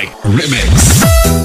Mike Remix.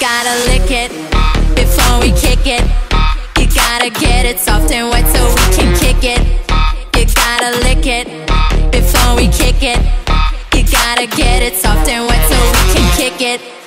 Gotta lick it before we kick it. You gotta get it soft and wet so we can kick it. You gotta lick it before we kick it. You gotta get it soft and wet so we can kick it.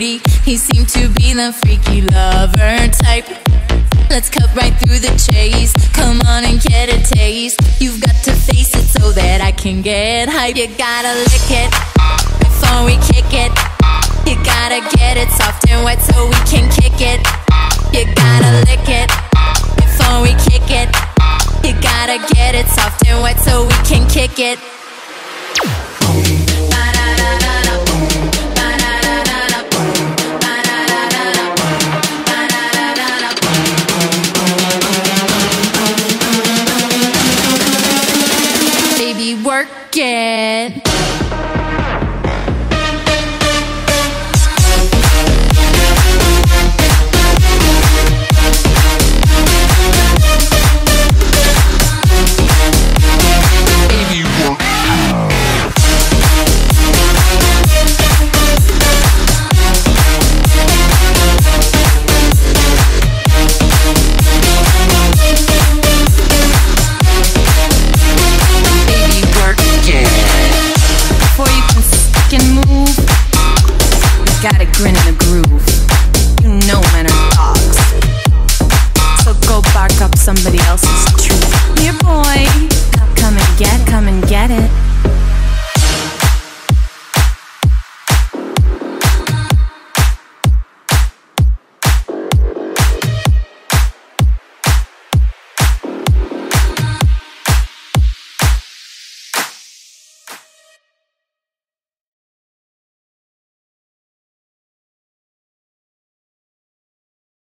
He seemed to be the freaky lover type. Let's cut right through the chase. Come on and get a taste. You've got to face it so that I can get hype. You gotta lick it before we kick it. You gotta get it soft and wet so we can kick it. You gotta lick it before we kick it. You gotta get it soft and wet so we can kick it. somebody else's